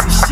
baby shit.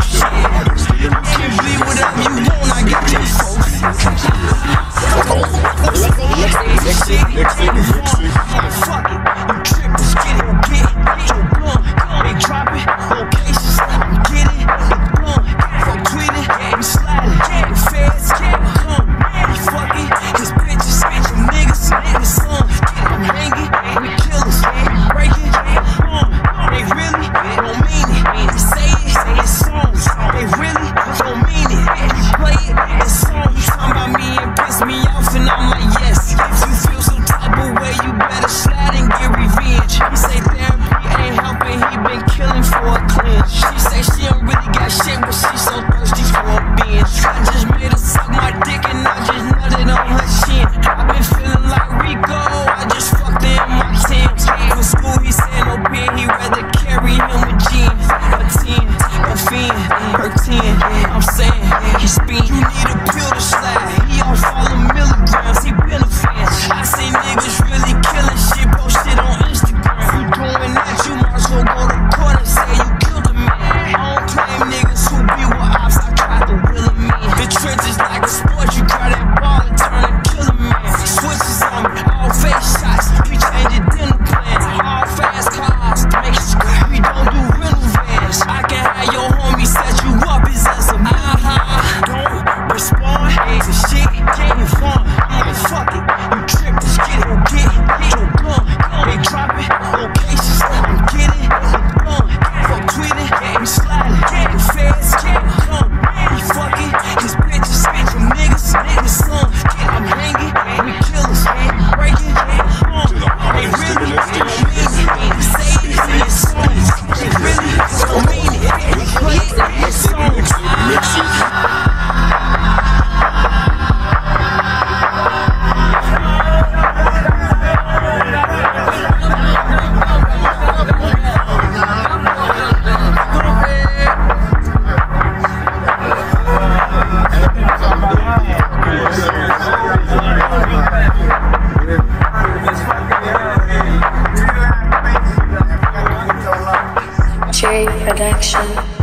folks. Whatever you want, I got your folks. Production.